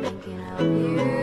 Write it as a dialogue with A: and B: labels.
A: Thinking of you.